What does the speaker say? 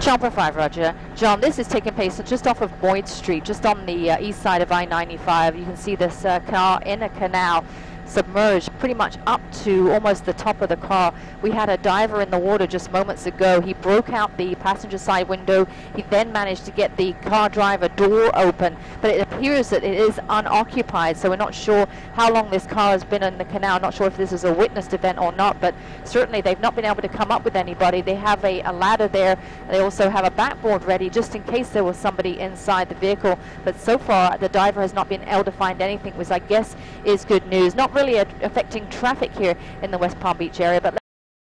Chopper 5, Roger. John, this is taking place just off of Boyd Street, just on the uh, east side of I-95. You can see this uh, car in a canal submerged pretty much up to almost the top of the car. We had a diver in the water just moments ago. He broke out the passenger side window. He then managed to get the car driver door open, but it appears that it is unoccupied, so we're not sure how long this car has been in the canal. Not sure if this is a witnessed event or not, but certainly they've not been able to come up with anybody. They have a, a ladder there. They also have a backboard ready just in case there was somebody inside the vehicle. But so far, the diver has not been able to find anything, which I guess is good news. Not really affecting traffic here in the West Palm Beach area. But